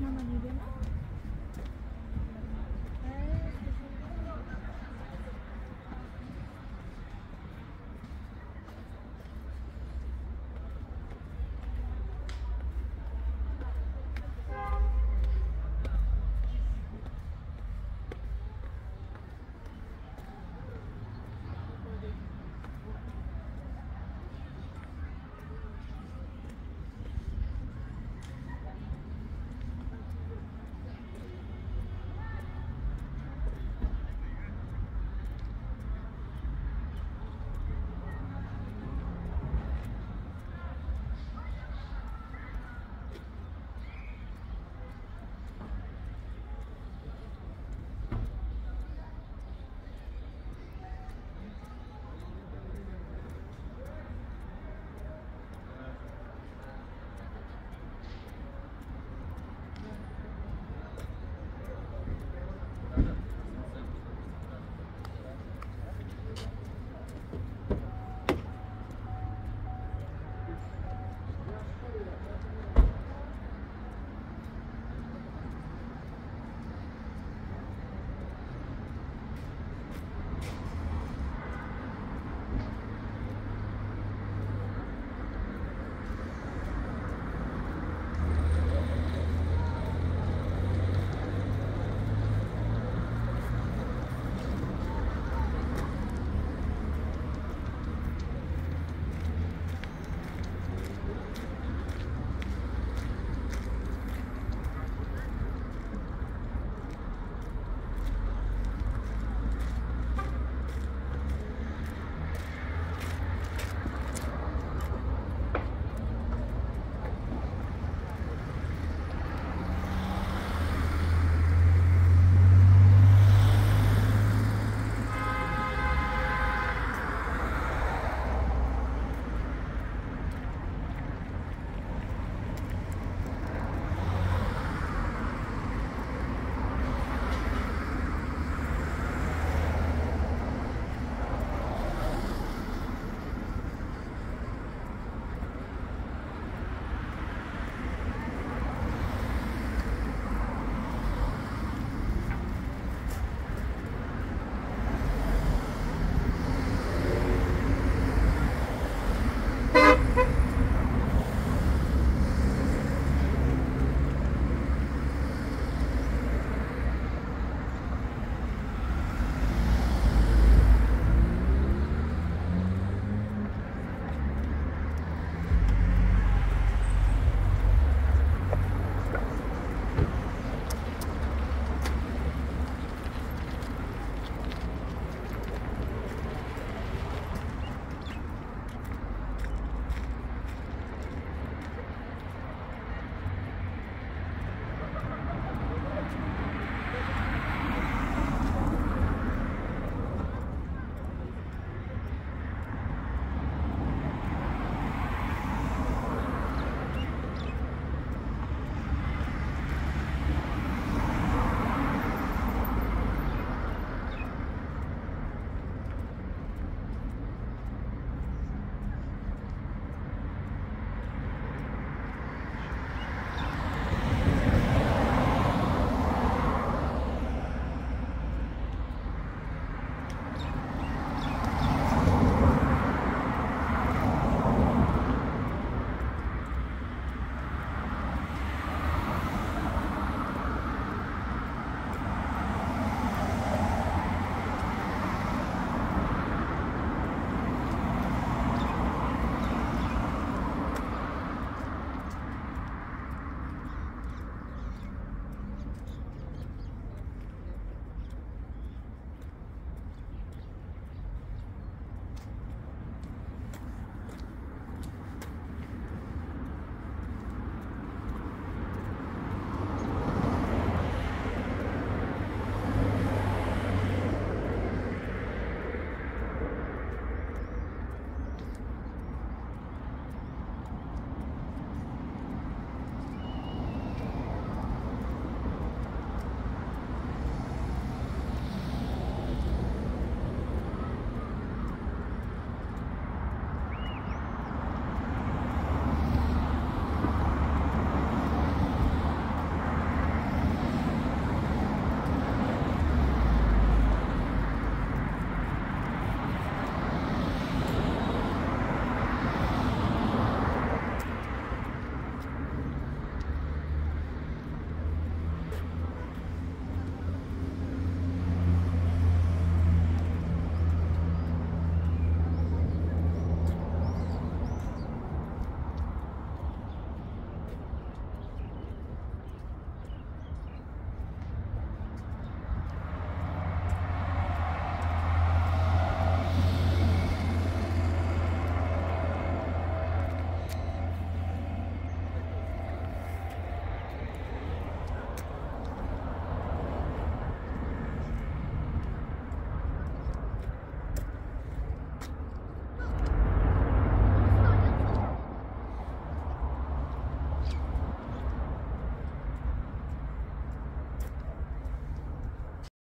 Мама не любит.